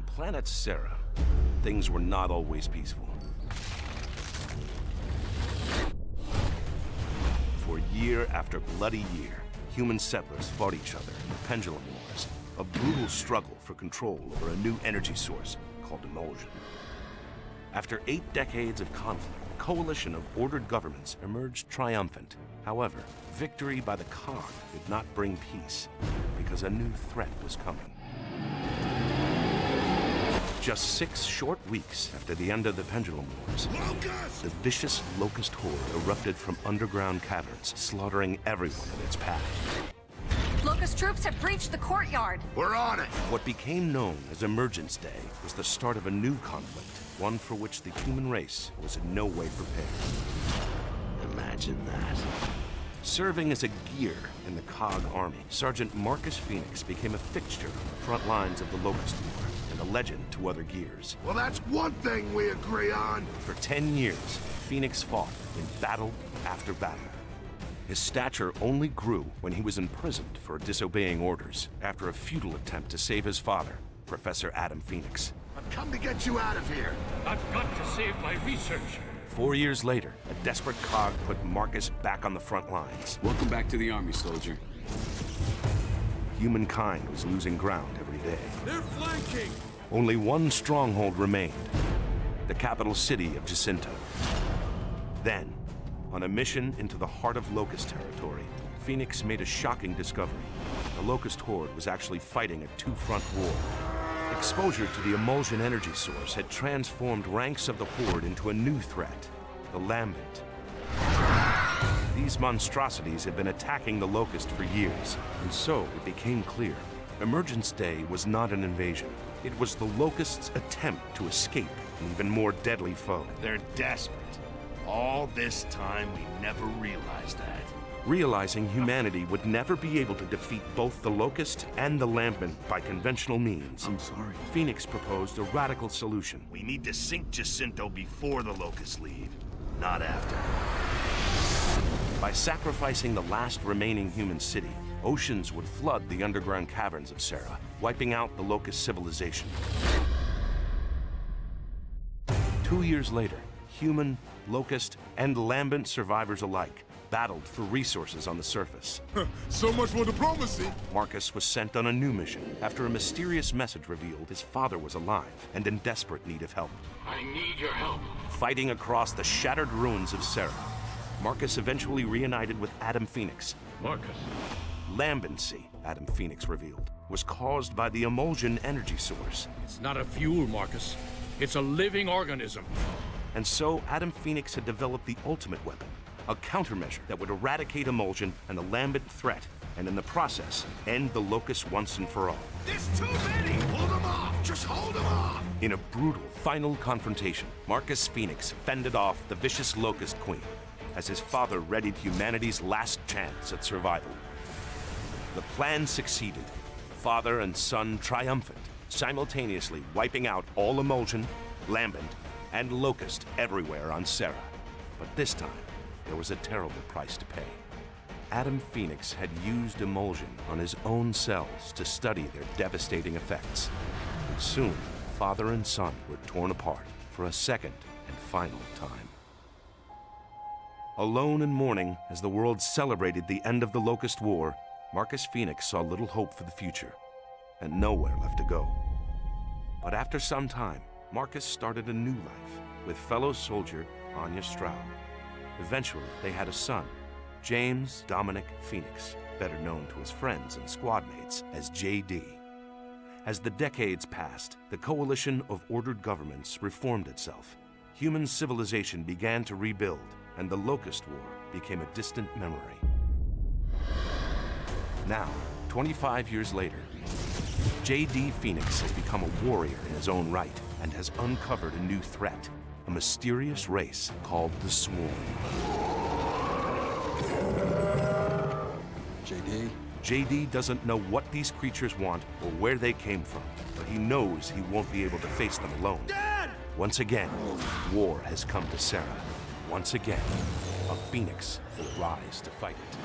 On planet Sera, things were not always peaceful. For year after bloody year, human settlers fought each other in the Pendulum Wars, a brutal struggle for control over a new energy source called Imulsion. After eight decades of conflict, a coalition of ordered governments emerged triumphant. However, victory by the Khan did not bring peace, because a new threat was coming. Just six short weeks after the end of the Pendulum Wars, Locust! the vicious Locust Horde erupted from underground caverns, slaughtering everyone in its path. Locust troops have breached the courtyard. We're on it! What became known as Emergence Day was the start of a new conflict, one for which the human race was in no way prepared. Imagine that. Serving as a gear in the COG army, Sergeant Marcus Phoenix became a fixture on the front lines of the Locust War and a legend to other gears. Well, that's one thing we agree on. For 10 years, Phoenix fought in battle after battle. His stature only grew when he was imprisoned for disobeying orders after a futile attempt to save his father, Professor Adam Phoenix. I've come to get you out of here. I've got to save my research. Four years later, a desperate cog put Marcus back on the front lines. Welcome back to the army, soldier. Humankind was losing ground every day. They're flanking! Only one stronghold remained the capital city of Jacinto. Then, on a mission into the heart of Locust territory, Phoenix made a shocking discovery. The Locust Horde was actually fighting a two front war. Exposure to the Imulsion energy source had transformed ranks of the Horde into a new threat the Lambent. These monstrosities had been attacking the Locust for years, and so it became clear Emergence Day was not an invasion. It was the Locust's attempt to escape an even more deadly foe. They're desperate. All this time, we never realized that. Realizing humanity would never be able to defeat both the Locust and the Lambent by conventional means, I'm sorry. Phoenix proposed a radical solution. We need to sink Jacinto before the Locusts leave, not after. By sacrificing the last remaining human city, oceans would flood the underground caverns of Sera, wiping out the Locust civilization. Two years later, human, Locust, and Lambent survivors alike battled for resources on the surface. So much for diplomacy. Marcus was sent on a new mission after a mysterious message revealed his father was alive and in desperate need of help. I need your help. Fighting across the shattered ruins of Sera, Marcus eventually reunited with Adam Phoenix. Marcus. Lambency, Adam Phoenix revealed, was caused by the Imulsion energy source. It's not a fuel, Marcus. It's a living organism. And so Adam Phoenix had developed the ultimate weapon, a countermeasure that would eradicate Imulsion and the Lambent threat, and in the process, end the Locust once and for all. There's too many! Hold them off! Just hold them off! In a brutal final confrontation, Marcus Phoenix fended off the vicious Locust Queen as his father readied humanity's last chance at survival. The plan succeeded, father and son triumphant, simultaneously wiping out all Imulsion, lambent, and locust everywhere on Sera. But this time, there was a terrible price to pay. Adam Phoenix had used Imulsion on his own cells to study their devastating effects. And soon, father and son were torn apart for a second and final time. Alone in mourning as the world celebrated the end of the Locust War, Marcus Phoenix saw little hope for the future and nowhere left to go. But after some time, Marcus started a new life with fellow soldier Anya Stroud. Eventually, they had a son, James Dominic Phoenix, better known to his friends and squadmates as JD. As the decades passed, the coalition of ordered governments reformed itself. Human civilization began to rebuild, and the Locust War became a distant memory. Now, 25 years later, J.D. Phoenix has become a warrior in his own right and has uncovered a new threat a mysterious race called the Swarm. JD? JD doesn't know what these creatures want or where they came from, but he knows he won't be able to face them alone. Dad! Once again, war has come to Sera. Once again, a phoenix will rise to fight it.